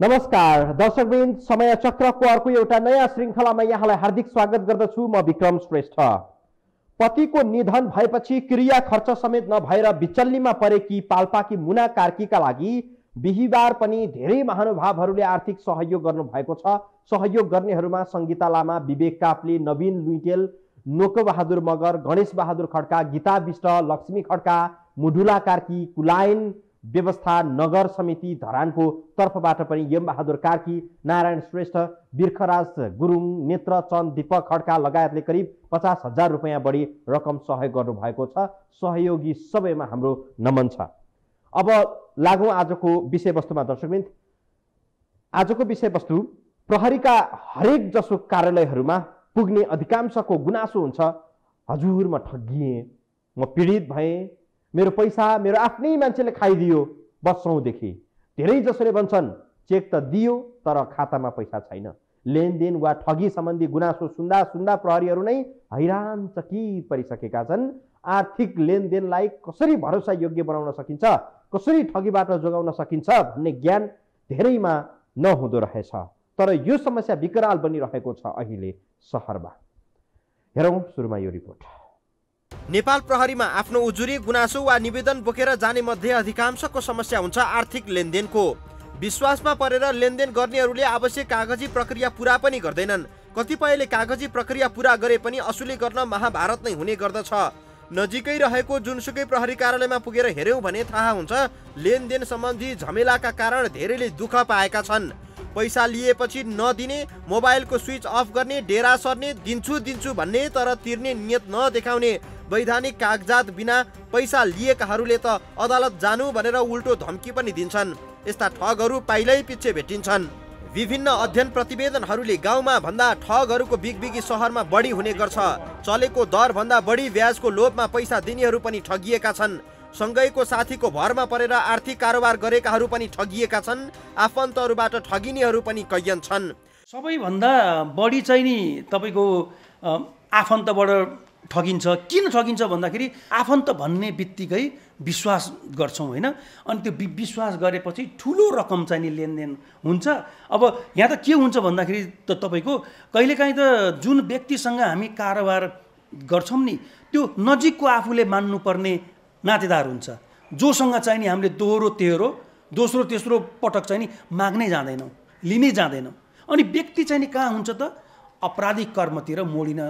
नमस्कार दर्शकवृन्द समय चक्रको अर्को एउटा नयाँ श्रृङ्खलामा यहाँलाई हार्दिक स्वागत गर्दछु। म विक्रम श्रेष्ठ। पतिको निधन भएपछि क्रिया खर्च समेत नभएर बिचल्लीमा परेकी पाल्पाकी मुना कार्कीका लागि बिहिबार पनि धेरै महानुभावहरूले आर्थिक सहयोग गर्नुभएको छ। सहयोग गर्नेहरूमा सङ्गीता लामा विवेक काप्ले नवीन लुइटेल नोकबहादुर मगर गणेश बहादुर खड्का गीता विष्ट लक्ष्मी खड्का मुढुला कार्की कुलायन व्यवस्था नगर समिति धरानको तर्फबाट पनि यम बहादुर कार्की नारायण श्रेष्ठ बिर्खराज गुरुङ नेत्र चन्द दिपक खड्का लगायतले करिब पचास हजार रुपियाँ बढी रकम सहयोग गर्नुभएको छ। सहयोगी सबैमा हाम्रो नमन छ। अब लागौँ आजको विषयवस्तुमा दर्शकबिन आजको विषयवस्तु प्रहरीका हरेक जसो कार्यालयहरूमा पुग्ने अधिकांशको गुनासो हुन्छ हजुर म ठगिएँ म पीडित भएँ मेरो पैसा मेरो आफ्नै मान्छेले खाइदियो वर्षौँदेखि धेरै जसोले भन्छन् चेक त दियो तर खातामा पैसा छैन। लेनदेन वा ठगी सम्बन्धी गुनासो सुन्दा सुन्दा प्रहरीहरू नै हैरान चकित परिसकेका छन्। आर्थिक लेनदेनलाई कसरी भरोसा योग्य बनाउन सकिन्छ कसरी ठगीबाट जोगाउन सकिन्छ भन्ने ज्ञान धेरैमा नहुँदो रहेछ। तर यो समस्या विकराल बनिरहेको छ अहिले सहरमा। हेरौँ सुरुमा यो रिपोर्ट। नेपाल प्रहरीमा आफ्नो उजुरी गुनासो वा निवेदन बोकेर जाने मध्ये अधिकांशको समस्या हुन्छ आर्थिक लेनदेनको। विश्वासमा परेर लेनदेन गर्नेहरूले आवश्यक कागजी प्रक्रिया पुरा पनि गर्दैनन्। कतिपयले कागजी प्रक्रिया पुरा गरे पनि असुली गर्न महाभारत नै हुने गर्दछ। नजिकै रहेको जुनसुकै प्रहरी कार्यालयमा पुगेर हेऱ्यौँ भने थाहा हुन्छ लेनदेन सम्बन्धी झमेलाका कारण धेरैले दुःख पाएका छन्। पैसा लिएपछि नदिने मोबाइलको स्विच अफ गर्ने डेरा सर्ने दिन्छु दिन्छु भन्ने तर तिर्ने नियत नदेखाउने वैधानिक कागजात बिना पैसा लिएकाहरूले त अदालत जानु भनेर उल्टो धम्की पनि दिन्छन्। यस्ता ठगहरू पाइलै पछि भेटिन्छन्। विभिन्न अध्ययन प्रतिवेदनहरूले गाउँमा भन्दा ठगहरूको बिगबिगी सहरमा बढी हुने गर्छ। चलेको दर भन्दा बढी ब्याजको लोभमा पैसा दिनेहरू पनि ठगिएका छन्। सँगैको साथीको भरमा परेर आर्थिक कारोबार गरेकाहरू पनि ठगिएका छन्। आफन्तहरूबाट ठगिनेहरू पनि कैयन छन्। सबैभन्दा बढी चाहिँ नि तपाईँको आफन्तबाट ठगिन्छ। किन ठगिन्छ भन्दाखेरि आफन्त भन्ने बित्तिकै विश्वास गर्छौँ होइन? अनि त्यो विश्वास गरेपछि ठुलो रकम चाहिँ नि लेनदेन हुन्छ। अब यहाँ त के हुन्छ भन्दाखेरि त तपाईँको कहिलेकाहीँ त जुन व्यक्तिसँग हामी कारोबार गर्छौँ नि त्यो नजिकको आफूले मान्नुपर्ने नातेदार हुन्छ। जोसँग नि हामीले दोहोरो तेह्रो दोस्रो तेस्रो पटक चाहिँ नि माग्नै जाँदैनौँ लिनै जाँदैनौँ। अनि व्यक्ति चाहिँ नि कहाँ हुन्छ त? अपराधिक कर्मतिर मोडिन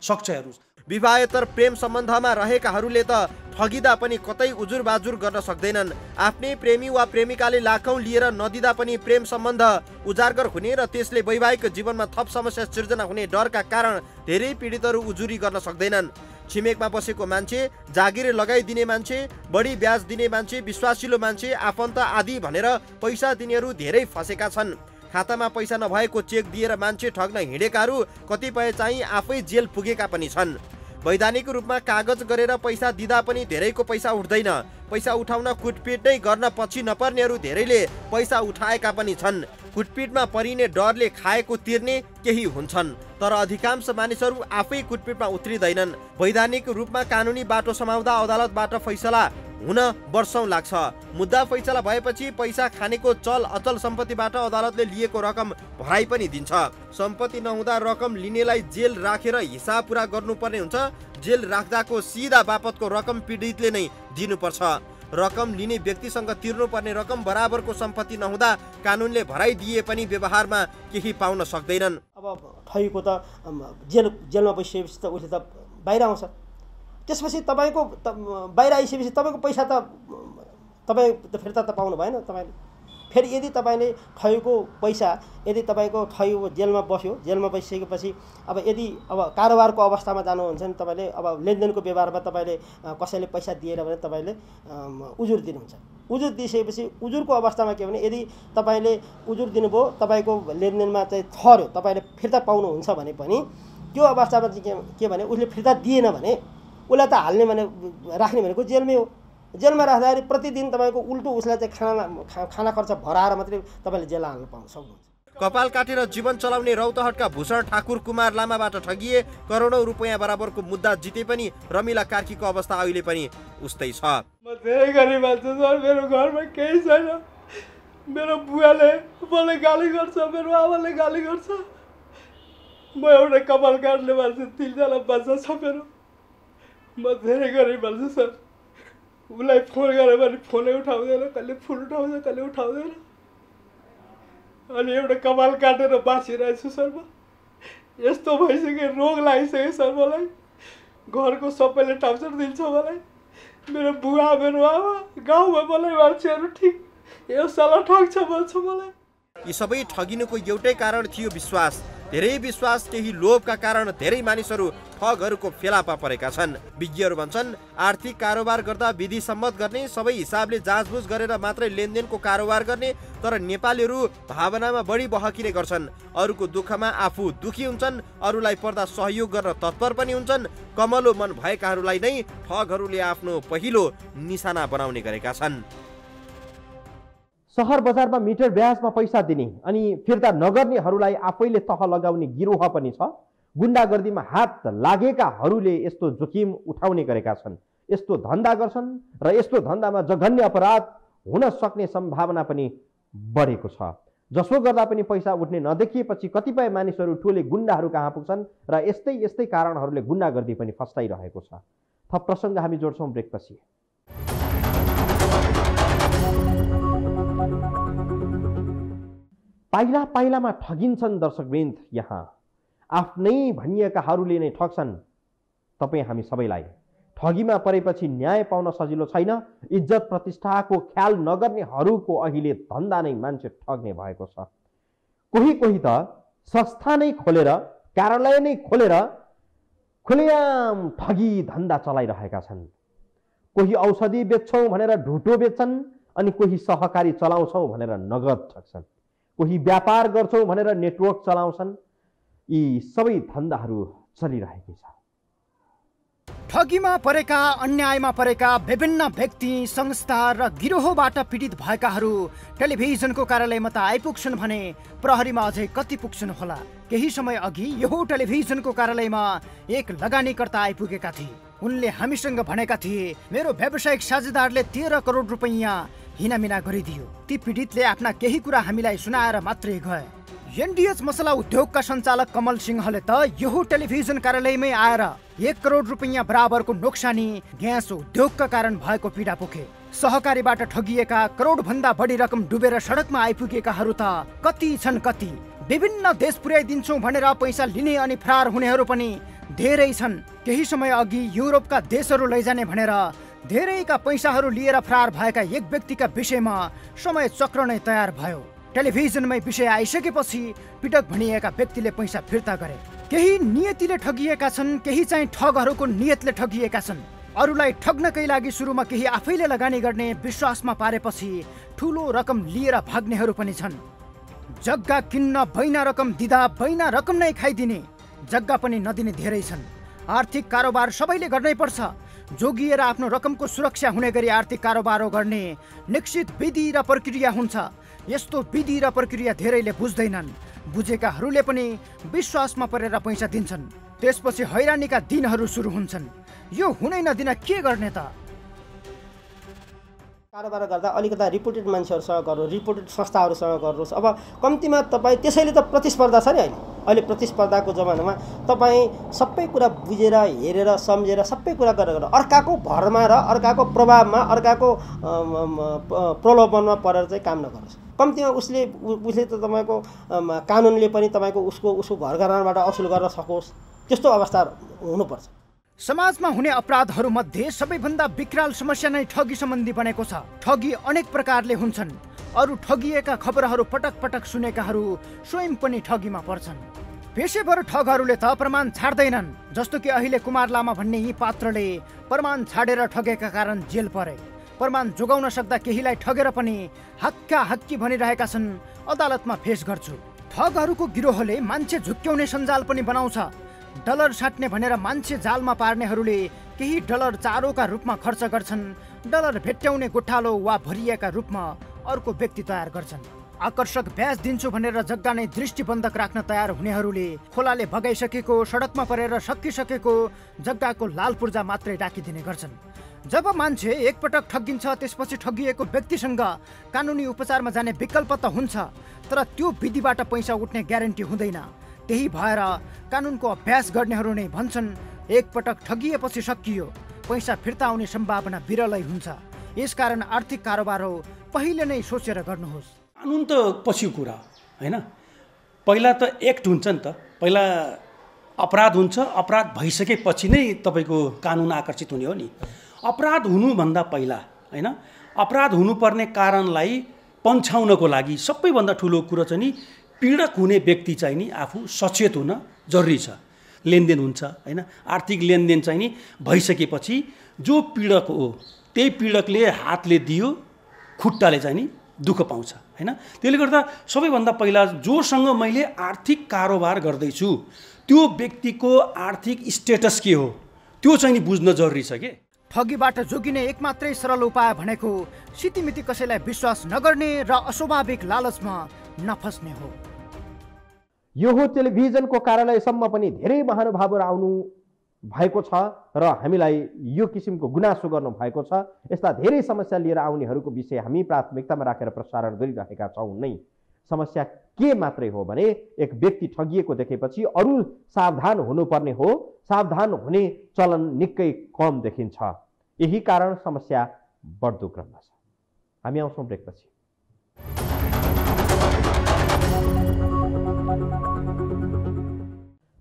सक्छ हेर्नुहोस्। विवाहेतर प्रेम सम्बन्धमा रहेकाहरूले त ठगिँदा पनि कतै उजुर बाजुर गर्न सक्दैनन्। आफ्नै प्रेमी वा प्रेमिकाले लाखौँ लिएर नदिँदा पनि प्रेम सम्बन्ध उजागर हुने र त्यसले वैवाहिक जीवनमा थप समस्या सिर्जना हुने डरका कारण धेरै पीडितहरू उजुरी गर्न सक्दैनन्। छिमेकमा बसेको मान्छे जागिर लगाइदिने मान्छे बढी ब्याज दिने मान्छे विश्वासिलो मान्छे आफन्त आदि भनेर पैसा दिनेहरू धेरै फसेका छन्। खातामा पैसा नभएको चेक दिएर मान्छे ठग्न हिँडेकाहरू कतिपय चाहिँ आफै जेल पुगेका पनि छन्। वैधानिक रूपमा कागज गरेर पैसा दिँदा पनि धेरैको पैसा उठ्दैन। पैसा उठाउन कुटपिट नै गर्न पछि नपर्नेहरू धेरैले पैसा उठाएका पनि छन्। कुटपिटमा परिने डरले खाएको तिर्ने केही हुन्छन् तर अधिकांश मानिसहरू आफै कुटपिटमा उत्रिँदैनन्। वैधानिक रूपमा कानुनी बाटो समाउँदा अदालतबाट फैसला हुन वर्षौँ लाग्छ। मुद्दा फैसला भएपछि पैसा खानेको चल अचल सम्पत्तिबाट अदालतले लिएको रकम भराइ पनि दिन्छ। सम्पत्ति नहुँदा रकम लिनेलाई जेल राखेर हिसाब पुरा गर्नुपर्ने हुन्छ। जेल राख्दाको सिधा बापतको रकम पीडितले नै दिनुपर्छ। रकम लिने व्यक्तिसँग तिर्नुपर्ने रकम बराबरको सम्पत्ति नहुँदा कानुनले भराइदिए पनि व्यवहारमा केही पाउन सक्दैनन्। अब ठगीको त जेल जेलमा बसिसकेपछि त उसले त बाहिर आउँछ। त्यसपछि तपाईँको बाहिर आइसकेपछि तपाईँको पैसा त तपाईँ त फिर्ता त पाउनु भएन तपाईँले। फेरि यदि तपाईँले ठगीको पैसा यदि तपाईँको ठगीको जेलमा बस्यो जेलमा बसिसकेपछि अब यदि अब कारोबारको अवस्थामा जानुहुन्छ भने तपाईँले अब लेनदेनको व्यवहारमा तपाईँले कसैले पैसा दिएर भने तपाईँले उजुर दिनुहुन्छ। उजुर दिइसकेपछि उजुरको अवस्थामा के भने यदि तपाईँले उजुर दिनुभयो तपाईँको लेनदेनमा चाहिँ ठहर्यो तपाईँले फिर्ता पाउनुहुन्छ भने पनि त्यो अवस्थामा चाहिँ के भने उसले फिर्ता दिएन भने उसलाई त हाल्ने भने राख्ने भनेको जेलमै हो। जेलमा राख्दाखेरि प्रतिदिन तपाईँको उल्टो उसलाई चाहिँ खाना खाना खर्च भराएर मात्रै तपाईँले जेल हाल्नु पाउनु सक्नुहुन्छ। कपाल काटेर जीवन चलाउने रौतहटका भूषण ठाकुर कुमार लामाबाट ठगिए करोडौँ रुपियाँ बराबरको मुद्दा जिते पनि रमिला कार्कीको अवस्था अहिले पनि उस्तै छ। म धेरै गरिब मान्छे सर मेरो घरमा केही छैन। मेरो बुवाले मलाई गाली गर्छ मेरो आमाले गाली गर्छ। म एउटा कपाल काट्ने मान्छे तिनजना बच्चा छ मेरो। म धेरै गरिब मान्छे सर उसलाई फोन गऱ्यो भने फोनै उठाउँदैन कहिले फोन उठाउँछ कहिले उठाउँदैन अनि एउटा कपाल काटेर बाँचिरहेको छु सर म यस्तो भइसक्यो रोग लागिसक्यो सर मलाई घरको सबैले टर्चर दिन्छ मलाई मेरो बुवा मेरो आमा गाउँमा मलाई मान्छेहरू ठिक. यो सल्लाह ठग्छ भन्छ मलाई यी सबै ठगिनुको एउटै कारण थियो विश्वास। धेरै विश्वास केही लोभका कारण धेरै मानिसहरू ठगहरूको फेलापा परेका छन्। विज्ञहरू भन्छन् आर्थिक कारोबार गर्दा विधि सम्मत गर्ने सबै हिसाबले जाँचबुझ गरेर मात्रै लेनदेनको कारोबार गर्ने तर नेपालीहरू भावनामा बढी बहकिने गर्छन्। अरूको दुःखमा आफू दुखी हुन्छन् अरूलाई पर्दा सहयोग गर्न तत्पर पनि हुन्छन्। कमलो मन भएकाहरूलाई नै ठगहरूले आफ्नो पहिलो निशाना बनाउने गरेका छन्। सहर बजारमा मिटर ब्याजमा पैसा दिने अनि फिर्ता नगर्नेहरूलाई आफैले तह लगाउने गिरोह पनि छ। गुन्डागर्दीमा हात लागेकाहरूले यस्तो जोखिम उठाउने गरेका छन्। यस्तो धन्दा गर्छन् र यस्तो धन्दामा जघन्य अपराध हुन सक्ने सम्भावना पनि बढेको छ। जसो गर्दा पनि पैसा उठ्ने नदेखिएपछि कतिपय मानिसहरू ठुले गुन्डाहरू कहाँ पुग्छन् र यस्तै यस्तै कारणहरूले गुन्डागर्दी पनि फस्टाइरहेको छ। थप प्रसङ्ग हामी जोड्छौँ ब्रेकपछि। पाइला पाइलामा ठगिन्छन् दर्शकवृन्द यहाँ। आफ्नै भनिएकाहरूले नै ठग्छन्। तपाईँ हामी सबैलाई ठगीमा परेपछि न्याय पाउन सजिलो छैन। इज्जत प्रतिष्ठाको ख्याल नगर्नेहरूको अहिले धन्दा नै मान्छे ठग्ने भएको छ। कोही कोही त संस्था नै खोलेर कार्यालय नै खोलेर खुलेआम ठगी धन्दा चलाइरहेका छन्। कोही औषधि बेच्छौँ भनेर ढुटो बेच्छन् अनि कोही सहकारी चलाउँछौँ भनेर नगद ठग्छन्। कोही व्यापार गर्छौँ भनेर नेटवर्क चलाउँछन् यी सबै धन्दाहरू चलिरहेकै छ। ठगीमा परेका अन्यायमा परेका विभिन्न व्यक्ति संस्था र गिरोहबाट पीडित भएकाहरू टेलिभिजनको कार्यालयमा त आइपुग्छन् भने प्रहरीमा अझै कति पुग्छन् होला? केही समय अघि यो टेलिभिजनको कार्यालयमा एक लगानीकर्ता आइपुगेका थिए। उनले हामीसँग भनेका थिए मेरो व्यावसायिक साझेदारले तेह्र करोड रुपैयाँ हिनामिना गरिदियो। ती पीडितले आफ्ना केही कुरा हामीलाई सुनाएर मात्रै गए। एनडिएच मसला उद्योगका सञ्चालक कमल सिंहले त यो टेलिभिजन कार्यालयमै आएर एक करोड रुपियाँ बराबरको नोक्सानी ग्यास उद्योगका कारण भएको पीडा पोखे सहकारीबाट ठगिएका करोड भन्दा बढी रकम डुबेर सडकमा आइपुगेकाहरू त कति छन् कति? विभिन्न देश पुर्याइदिन्छौँ भनेर पैसा लिने अनि फरार हुनेहरू पनि धेरै छन्। केही समय अघि युरोपका देशहरू लैजाने भनेर धेरैका पैसाहरू लिएर फरार भएका एक व्यक्तिका विषयमा समय चक्र नै तयार भयो। टेलिभिजनमै विषय आइसकेपछि पिटक भनिएका व्यक्तिले पैसा फिर्ता गरे। केही नियतिले ठगिएका छन् केही चाहिँ ठगहरूको नियतले ठगिएका छन्। अरूलाई ठग्नकै लागि सुरुमा केही आफैले लगानी गर्ने विश्वासमा पारेपछि ठुलो रकम लिएर भाग्नेहरू पनि छन्। जग्गा किन्न बैना रकम दिँदा बैना रकम नै खाइदिने जग्गा पनि नदिने धेरै छन्। आर्थिक कारोबार सबैले गर्नै पर्छ। जोगिएर आफ्नो रकमको सुरक्षा हुने गरी आर्थिक कारोबार गर्ने निश्चित विधि र प्रक्रिया हुन्छ। यस्तो विधि र प्रक्रिया धेरैले बुझ्दैनन्। बुझेकाहरूले पनि विश्वासमा परेर पैसा दिन्छन्। त्यसपछि हैरानीका दिनहरू सुरु हुन्छन्। यो हुनै नदिन के गर्ने त? कारोबार गर्दा अलिकता रिपोर्टेड मान्छेहरूसँग गर्नु रिपोर्टेड संस्थाहरूसँग गर्नुहोस्। अब कम्तीमा तपाईँ त्यसैले त प्रतिस्पर्धा छ नि अहिले अहिले प्रतिस्पर्धाको जमानामा तपाईँ सबै कुरा बुझेर हेरेर सम्झेर सबै कुरा गरेर अर्काको भरमा र अर्काको प्रभावमा अर्काको प्रलोभनमा परेर चाहिँ काम नगरोस् कम्तीमा उसले उसले त तपाईँको कानुनले पनि तपाईँको उसको उसको घर घरानाबाट असुल गर्न सकोस्। त्यस्तो अवस्था हुनुपर्छ। समाजमा हुने अपराधहरू मध्ये सबैभन्दा विकराल समस्या नै ठगी सम्बन्धी बनेको छ। ठगी अनेक प्रकारले हुन्छन्। अरू ठगिएका खबरहरू पटक पटक सुनेकाहरू स्वयं पनि ठगीमा पर्छन्। पेसेभर ठगहरूले त प्रमाण छाड्दैनन् जस्तो कि अहिले कुमार लामा भन्ने यी पात्रले प्रमाण छाडेर ठगेका कारण जेल परे। प्रमाण जोगाउन सक्दा केहीलाई ठगेर पनि हक्का हक्की भनिरहेका छन् अदालतमा फेस गर्छु। ठगहरूको गिरोहले मान्छे झुक्क्याउने सञ्जाल पनि बनाउँछ। डलर साट्ने भनेर मान्छे जालमा पार्नेहरूले केही डलर चारोका रूपमा खर्च गर्छन्। डलर भेट्याउने गोठालो वा भरिएका रूपमा अर्को व्यक्ति तयार गर्छन्। आकर्षक ब्याज दिन्छु भनेर जग्गा नै दृष्टिबन्धक राख्न तयार हुनेहरूले खोलाले भगाइसकेको सडकमा परेर सकिसकेको जग्गाको लाल पूर्जा मात्रै राखिदिने गर्छन्। जब मान्छे एकपटक ठगिन्छ त्यसपछि ठगिएको व्यक्तिसँग कानुनी उपचारमा जाने विकल्प त हुन्छ तर त्यो विधिबाट पैसा उठ्ने ग्यारेन्टी हुँदैन। त्यही भएर कानुनको अभ्यास गर्नेहरू नै भन्छन् एकपटक ठगिएपछि सकियो पैसा फिर्ता आउने सम्भावना विरलै हुन्छ। यसकारण आर्थिक कारोबार हो पहिले नै सोचेर गर्नुहोस्। कानुन त पछिको कुरा होइन? पहिला त एक्ट हुन्छ नि त। पहिला अपराध हुन्छ अपराध भइसकेपछि नै तपाईँको कानुन आकर्षित हुने हो नि। अपराध हुनुभन्दा पहिला होइन? अपराध हुनुपर्ने कारणलाई पन्छाउनको लागि सबैभन्दा ठुलो कुरो चाहिँ नि पीडक हुने व्यक्ति चाहिँ नि आफू सचेत हुन जरुरी छ। लेनदेन हुन्छ होइन? आर्थिक लेनदेन चाहिँ नि भइसकेपछि जो पीडक हो त्यही पीडकले हातले दियो खुट्टाले चाहिँ नि दुःख पाउँछ होइन? त्यसले गर्दा सबैभन्दा पहिला जोसँग मैले आर्थिक कारोबार गर्दैछु त्यो व्यक्तिको आर्थिक स्टेटस के हो त्यो चाहिँ नि बुझ्न जरुरी छ कि? ठगीबाट जोगिने एक मात्रै सरल उपाय भनेको सितिमिति कसैलाई विश्वास नगर्ने र अस्वाभाविक लालचमा नफस्ने हो। यो हो टेलिभिजनको कार्यालयसम्म पनि धेरै महानुभावहरू आउनु भएको छ र हामीलाई यो किसिमको गुनासो गर्नु भएको छ। यस्ता धेरै समस्या लिएर आउनेहरूको विषय हामी प्राथमिकतामा राखेर प्रसारण गरिरहेका छौँ नै। समस्या के मात्रै हो भने एक व्यक्ति ठगिएको देखेपछि अरू सावधान हुनुपर्ने हो। सावधान हुने चलन निकै कम देखिन्छ। यही कारण समस्या बढ्दो क्रममा छ। हामी आउँछौँ ब्रेकपछि।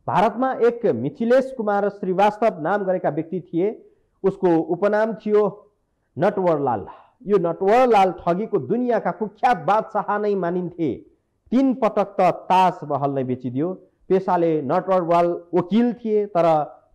भारतमा एक मिथिलेश कुमार श्रीवास्तव नाम गरेका व्यक्ति थिए। उसको उपनाम थियो नटवरलाल। यो नटवरलाल ठगीको दुनियाँका कुख्यात बादशाह नै मानिन्थे। तिन पटक त तास महल नै बेचिदियो। पेसाले नटवरलाल वकिल थिए तर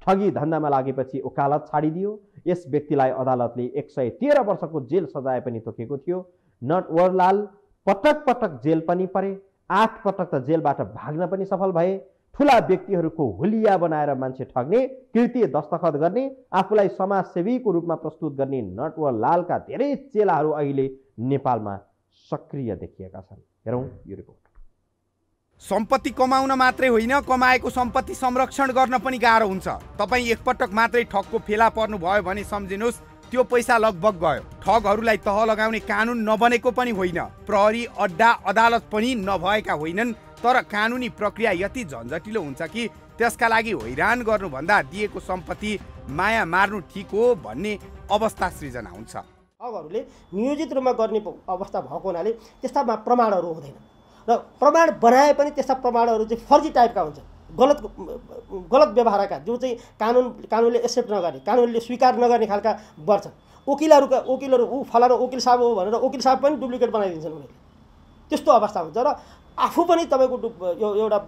ठगी धन्दामा लागेपछि वकालत छाडिदियो। यस व्यक्तिलाई अदालतले एक सय तेह्र वर्षको जेल सजाय पनि तोकेको थियो। नटवरलाल पटक पटक जेल पनि परे। आठ पटक त जेलबाट भाग्न पनि सफल भए ठुला व्यक्तिहरूको हुलिया बनाएर मान्छे ठग्ने कृत्य दस्तखत गर्ने आफूलाई समाजसेवीको रूपमा प्रस्तुत गर्ने नटवरलालका धेरै चेलाहरू अहिले नेपालमा सक्रिय देखिएका छन्। हेरौँ यो रिपोर्ट। सम्पत्ति कमाउन मात्रै होइन कमाएको सम्पत्ति संरक्षण गर्न पनि गाह्रो हुन्छ। तपाईँ एकपटक मात्रै ठगको फेला पर्नु भयो भने सम्झिनुहोस् त्यो पैसा लगभग गयो। ठगहरूलाई तह लगाउने कानुन नबनेको पनि होइन। प्रहरी अड्डा अदालत पनि नभएका होइनन् तर कानुनी प्रक्रिया यति झन्झटिलो हुन्छ कि त्यसका लागि हैरान गर्नुभन्दा दिएको सम्पत्ति माया मार्नु ठिक हो भन्ने अवस्था सृजना हुन्छ। ठगहरूले नियोजित रूपमा गर्ने अवस्था भएको हुनाले त्यस्तामा प्रमाणहरू हुँदैन। र प्रमाण बनाए पनि त्यस्ता प्रमाणहरू चाहिँ फर्जी टाइपका हुन्छ गलत गलत व्यवहारका जो चाहिँ कानुन कानुनले एक्सेप्ट नगर्ने कानुनले स्वीकार नगर्ने खालका बढ्छन् वकिलहरूका वकिलहरू ऊ फलानु वकिल साहब हो भनेर वकिल साहब पनि डुप्लिकेट बनाइदिन्छन् उनीहरूले। त्यस्तो अवस्था हुन्छ र आफू पनि तपाईँको यो एउटा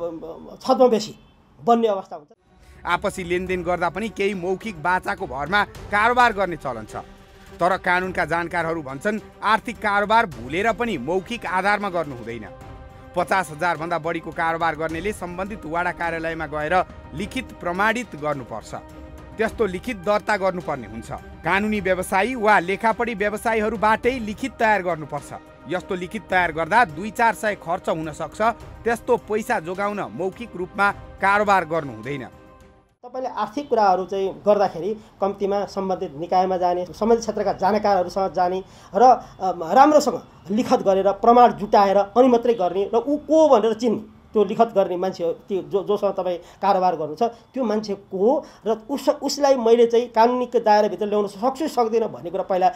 छद्म बेसी बन्ने अवस्था हुन्छ। आपसी लेनदेन गर्दा पनि केही मौखिक बाचाको भरमा कारोबार गर्ने चलन छ। तर कानुनका जानकारहरू भन्छन् आर्थिक कारोबार भुलेर पनि मौखिक आधारमा गर्नु हुँदैन। पचास हजारभन्दा बढीको कारोबार गर्नेले सम्बन्धित वाडा कार्यालयमा गएर लिखित प्रमाणित गर्नुपर्छ। त्यस्तो लिखित दर्ता गर्नुपर्ने हुन्छ। कानुनी व्यवसायी वा लेखापढी व्यवसायीहरूबाटै लिखित तयार गर्नुपर्छ। यस्तो लिखित तयार गर्दा दुई चार सय खर्च हुन सक्छ। त्यस्तो पैसा जोगाउन मौखिक रूपमा कारोबार गर्नु हुँदैन। तपाईँले आर्थिक कुराहरू चाहिँ गर्दाखेरि कम्तीमा सम्बन्धित निकायमा जाने सम्बन्धित क्षेत्रका जानकारहरूसँग जाने र राम्रोसँग लिखत गरेर प्रमाण जुटाएर अनि मात्रै गर्ने र ऊ को भनेर चिन्ने त्यो लिखत गर्ने मान्छे हो, त्यो जो जोसँग तपाईँ कारोबार गर्नु छ त्यो मान्छे को हो र उस उसलाई मैले चाहिँ कानुनीको दायराभित्र ल्याउन सक्छु सक्दिनँ भन्ने कुरा पहिला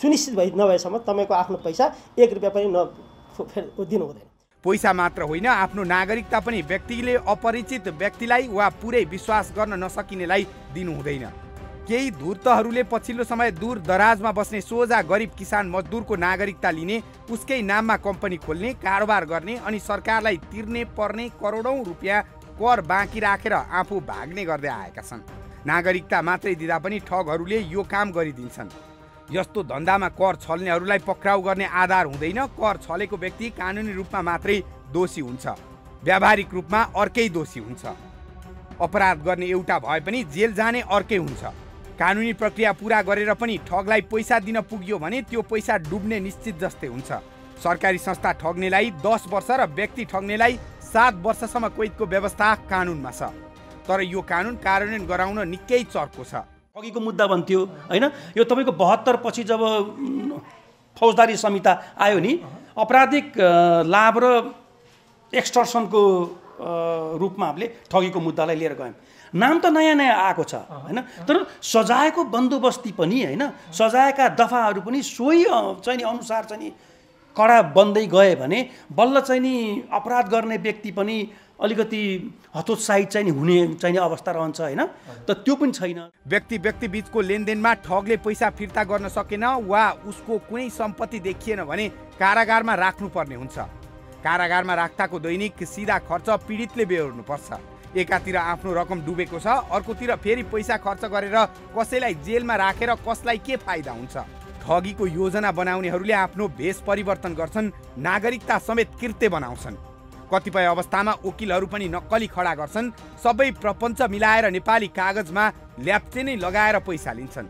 सुनिश्चित भइ नभएसम्म तपाईँको आफ्नो पैसा एक रुपियाँ पनि न फेर दिनु हुँदैन। पैसा मात्र होइन आफ्नो नागरिकता पनि व्यक्तिले अपरिचित व्यक्तिलाई वा पुरै विश्वास गर्न नसकिनेलाई दिनु हुँदैन। केही धूर्तहरूले पछिल्लो समय दूर दराजमा बस्ने सोझा गरिब किसान मजदुरको नागरिकता लिने उसकै नाममा कम्पनी खोल्ने कारोबार गर्ने अनि सरकारलाई तिर्ने पर्ने करोडौँ रुपियाँ कर बाँकी राखेर आफू भाग्ने गर्दै आएका छन्। नागरिकता मात्रै दिँदा पनि ठगहरूले यो काम गरिदिन्छन्। यस्तो धन्दामा कर छल्नेहरूलाई पक्राउ गर्ने आधार हुँदैन। कर छलेको व्यक्ति कानुनी रूपमा मात्रै दोषी हुन्छ। व्यावहारिक रूपमा अर्कै दोषी हुन्छ। अपराध गर्ने एउटा भए पनि जेल जाने अर्कै हुन्छ। कानुनी प्रक्रिया पुरा गरेर पनि ठगलाई पैसा दिन पुग्यो भने त्यो पैसा डुब्ने निश्चित जस्तै हुन्छ। सरकारी संस्था ठग्नेलाई दस वर्ष र व्यक्ति ठग्नेलाई सात वर्षसम्म कैदको व्यवस्था कानुनमा छ। तर यो कानुन कार्यान्वयन गराउन निकै चर्को छ। ठगीको मुद्दा भन्थ्यो होइन? यो तपाईँको बहत्तर पछि जब फौजदारी संहिता आयो नि आपराधिक अ, लाभ र एक्सटर्सनको रूपमा हामीले ठगीको मुद्दालाई लिएर गयौँ। नाम त नयाँ नयाँ आएको छ होइन? तर सजायको बन्दोबस्ती पनि होइन? सजायका दफाहरू पनि सोही चाहिँ नि अनुसार चाहिँ नि कडा बन्दै गए भने बल्ल चाहिँ नि अपराध गर्ने व्यक्ति पनि अलिकति हतोत्साहित चाहिँ हुने चाहिँ नि अवस्था रहन्छ होइन? त त्यो पनि छैन। व्यक्ति व्यक्ति बीचको लेनदेनमा ठगले पैसा फिर्ता गर्न सकेन वा उसको कुनै सम्पत्ति देखिएन भने कारागारमा राख्नुपर्ने हुन्छ। कारागारमा राख्दाको दैनिक सिधा खर्च पीडितले बेहोर्नुपर्छ। एकातिर आफ्नो रकम डुबेको छ अर्कोतिर फेरि पैसा खर्च गरेर कसैलाई जेलमा राखेर कसलाई के फाइदा हुन्छ? ठगीको योजना बनाउनेहरूले आफ्नो भेष परिवर्तन गर्छन् नागरिकता समेत कृत्य बनाउँछन्। कतिपय अवस्थामा वकिलहरू पनि नक्कली खडा गर्छन्। सबै प्रपञ्च मिलाएर नेपाली कागजमा ल्याप्चे नै लगाएर पैसा लिन्छन्।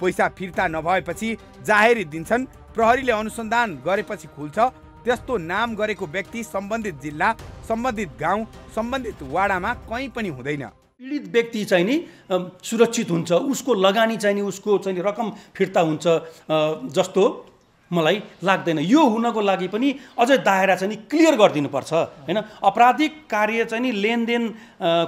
पैसा फिर्ता नभएपछि जाहेरी दिन्छन् प्रहरीले अनुसन्धान गरेपछि खुल्छ। त्यस्तो नाम गरेको व्यक्ति सम्बन्धित जिल्ला सम्बन्धित गाउँ सम्बन्धित वाडामा कहीँ पनि हुँदैन। पीडित व्यक्ति चाहिँ नि सुरक्षित हुन्छ। उसको लगानी चाहिँ नि उसको चाहिँ रकम फिर्ता हुन्छ। जस्तो मलाई लाग्दैन। यो हुनको लागि पनि अझै दायरा चाहिँ नि क्लियर गरिदिनुपर्छ होइन? आपराधिक कार्य चाहिँ नि लेनदेन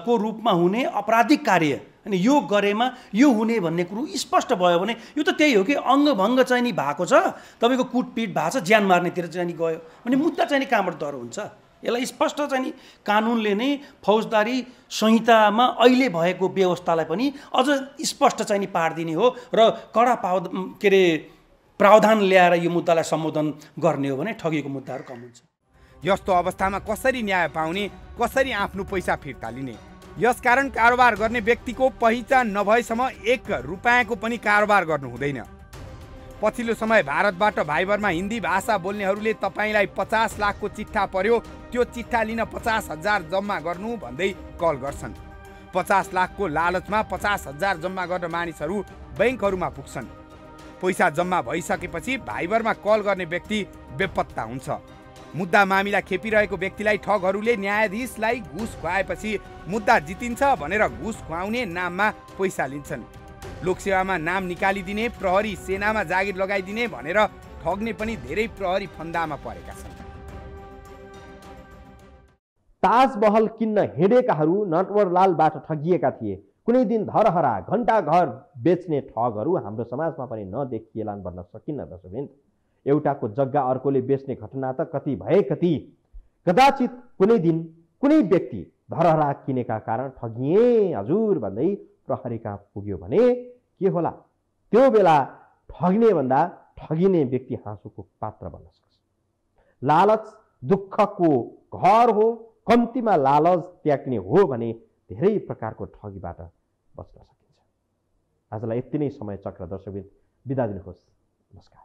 को रूपमा हुने आपराधिक कार्य होइन यो गरेमा यो हुने भन्ने कुरो स्पष्ट भयो भने यो त त्यही हो कि अङ्गभङ्ग चाहिँ नि भएको छ। तपाईँको कुटपिट भएको छ ज्यान मार्नेतिर चाहिँ नि गयो। भने मुद्दा चाहिँ नि कहाँबाट दर हुन्छ? यसलाई स्पष्ट चाहिँ नि कानुनले नै फौजदारी संहितामा अहिले भएको व्यवस्थालाई पनि अझ स्पष्ट चाहिँ नि पारिदिने हो। र कडा पाउ के अरे प्रावधान ल्याएर यो मुद्दालाई सम्बोधन गर्ने हो भने ठगीको मुद्दाहरू कम हुन्छ। यस्तो अवस्थामा कसरी न्याय पाउने कसरी आफ्नो पैसा फिर्ता लिने? यसकारण कारोबार गर्ने व्यक्तिको पहिचान नभएसम्म एक रुपियाँको पनि कारोबार गर्नु हुँदैन। पछिल्लो समय भारतबाट भाइबरमा हिन्दी भाषा बोल्नेहरूले तपाईँलाई पचास लाखको चिट्ठा पर्यो त्यो चिट्ठा लिन पचास हजार जम्मा गर्नु भन्दै कल गर्छन्। पचास लाखको लालचमा पचास हजार जम्मा गर्न मानिसहरू बैङ्कहरूमा पुग्छन्। पैसा जम्मा भइसकेपछि भाइबरमा कल गर्ने व्यक्ति बेपत्ता हुन्छ। मुद्दा मामिला खेपिरहेको व्यक्तिलाई ठगहरूले न्यायाधीशलाई घुस खुवाएपछि मुद्दा जितिन्छ भनेर घुस खुवाउने नाममा पैसा लिन्छन्। लोकसेवामा नाम निकालिदिने प्रहरी सेनामा जागिर लगाइदिने भनेर ठग्ने पनि धेरै प्रहरी फन्दामा परेका छन्। ताजमहल किन्न हिँडेकाहरू नटवरलालबाट ठगिएका थिए। कुनै दिन धरहरा घन्टा घर बेच्ने ठगहरू हाम्रो समाजमा पनि नदेखिएलान् भन्न सकिन्न दर्शकबिन एउटाको जग्गा अर्कोले बेच्ने घटना त कति भए कति। कदाचित कुनै दिन कुनै व्यक्ति धरहरा किनेका कारण ठगिए हजुर भन्दै प्रहरी कहाँ पुग्यो भने के होला? त्यो बेला ठग्ने भन्दा ठगिने व्यक्ति हाँसोको पात्र बन्न सक्छ। लालच दुःखको घर हो कम्तीमा लालच त्याग्ने हो भने धेरै प्रकारको ठगीबाट बच्न सकिन्छ। आजलाई यति नै समय चक्र दर्शकबिन बिदा दिनुहोस्। नमस्कार।